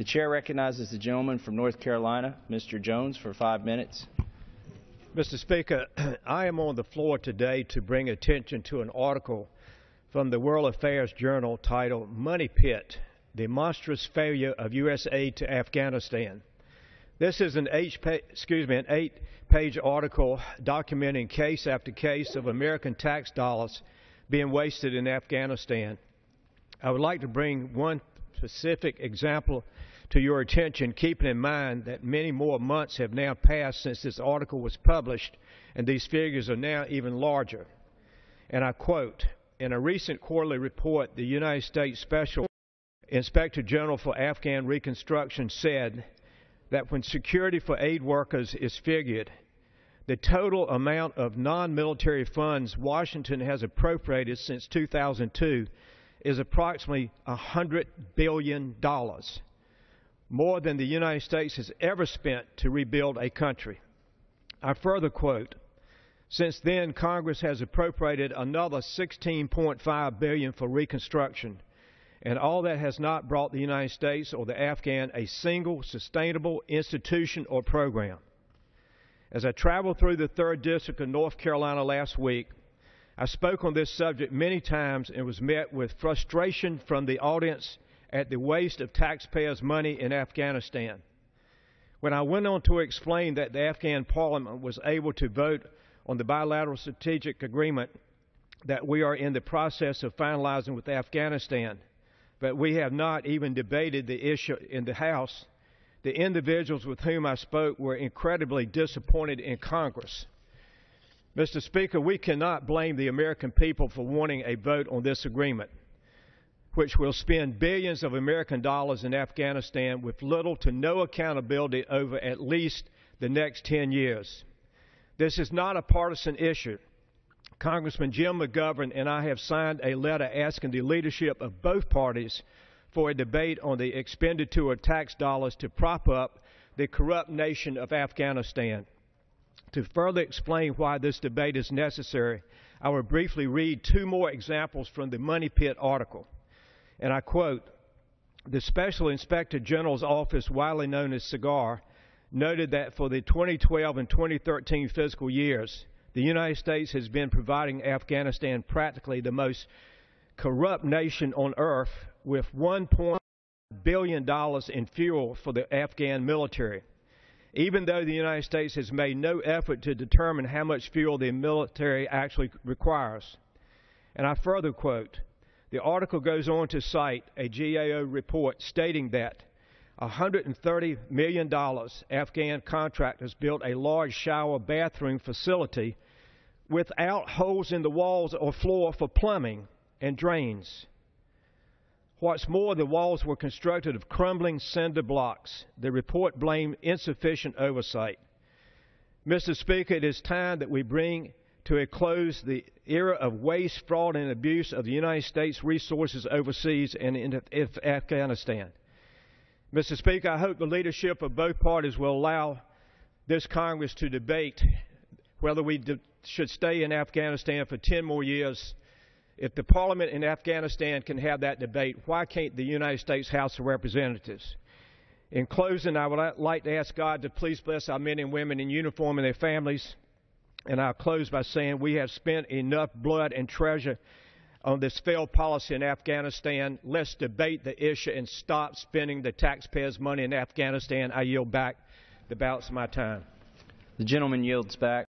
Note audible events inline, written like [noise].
The chair recognizes the gentleman from North Carolina, Mr. Jones, for five minutes. Mr. Speaker, [clears throat] I am on the floor today to bring attention to an article from the World Affairs Journal titled Money Pit The Monstrous Failure of U.S. Aid to Afghanistan. This is an eight, excuse me, an eight article documenting case after case of American tax dollars being wasted in Afghanistan. I would like to bring one specific example to your attention, keeping in mind that many more months have now passed since this article was published, and these figures are now even larger. And I quote In a recent quarterly report, the United States Special Inspector General for Afghan Reconstruction said that when security for aid workers is figured, the total amount of non military funds Washington has appropriated since 2002 is approximately $100 billion more than the United States has ever spent to rebuild a country. I further quote, since then Congress has appropriated another 16.5 billion for reconstruction, and all that has not brought the United States or the Afghan a single sustainable institution or program. As I traveled through the 3rd District of North Carolina last week, I spoke on this subject many times and was met with frustration from the audience at the waste of taxpayers' money in Afghanistan. When I went on to explain that the Afghan parliament was able to vote on the bilateral strategic agreement that we are in the process of finalizing with Afghanistan, but we have not even debated the issue in the House, the individuals with whom I spoke were incredibly disappointed in Congress. Mr. Speaker, we cannot blame the American people for wanting a vote on this agreement which will spend billions of American dollars in Afghanistan with little to no accountability over at least the next 10 years. This is not a partisan issue. Congressman Jim McGovern and I have signed a letter asking the leadership of both parties for a debate on the expenditure of tax dollars to prop up the corrupt nation of Afghanistan. To further explain why this debate is necessary, I will briefly read two more examples from the Money Pit article and I quote, the Special Inspector General's office, widely known as SIGAR, noted that for the 2012 and 2013 fiscal years, the United States has been providing Afghanistan practically the most corrupt nation on earth with $1.1 billion in fuel for the Afghan military. Even though the United States has made no effort to determine how much fuel the military actually requires. And I further quote, the article goes on to cite a GAO report stating that $130 million Afghan contractors built a large shower bathroom facility without holes in the walls or floor for plumbing and drains. What's more, the walls were constructed of crumbling cinder blocks. The report blamed insufficient oversight. Mr. Speaker, it is time that we bring to a close the era of waste, fraud, and abuse of the United States resources overseas and in Afghanistan. Mr. Speaker, I hope the leadership of both parties will allow this Congress to debate whether we should stay in Afghanistan for 10 more years. If the Parliament in Afghanistan can have that debate, why can't the United States House of Representatives? In closing, I would like to ask God to please bless our men and women in uniform and their families. And I'll close by saying we have spent enough blood and treasure on this failed policy in Afghanistan. Let's debate the issue and stop spending the taxpayers' money in Afghanistan. I yield back the balance of my time. The gentleman yields back.